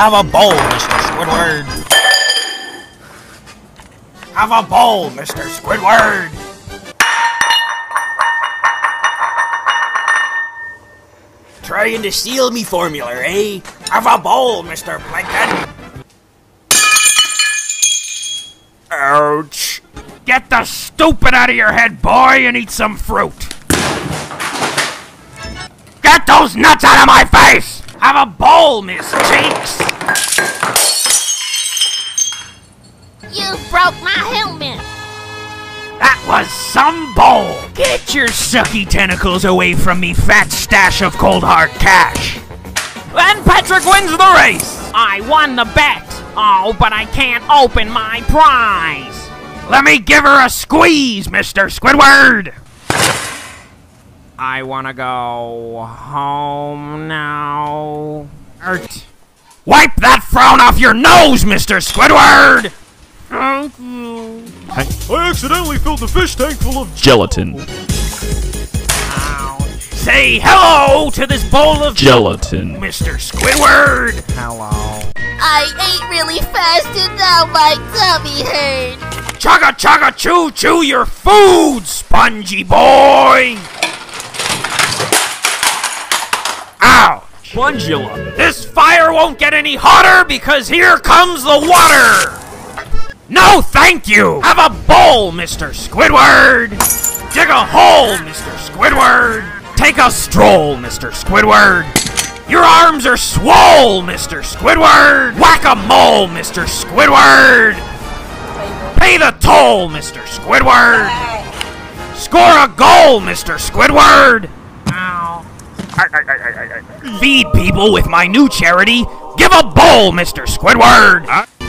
Have a bowl, Mr. Squidward. Have a bowl, Mr. Squidward. Trying to steal me formula, eh? Have a bowl, Mr. Plankton. Ouch. Get the stupid out of your head, boy, and eat some fruit. Get those nuts out of my face! Have a bowl, Miss Cheeks! You broke my helmet! That was some bowl! Get your sucky tentacles away from me, fat stash of cold hard cash! And Patrick wins the race! I won the bet. Oh, but I can't open my prize. Let me give her a squeeze, Mr. Squidward! I wanna go home now. Ert. Wipe that frown off your nose, Mr. Squidward! Thank you. I accidentally filled the fish tank full of Gelatin. Say hello to this bowl of Gelatin. Mr. Squidward! Hello. I ate really fast and now my tummy hurts! Chugga chugga choo choo your food, spongy boy! Ow! Spongula. This fire won't get any hotter because here comes the water! No, thank you! Have a bowl, Mr. Squidward! Dig a hole, Mr. Squidward! Take a stroll, Mr. Squidward! Your arms are swole, Mr. Squidward! Whack a mole, Mr. Squidward! Pay the toll, Mr. Squidward! Score a goal, Mr. Squidward! Feed people with my new charity. Give a bowl, Mr. Squidward!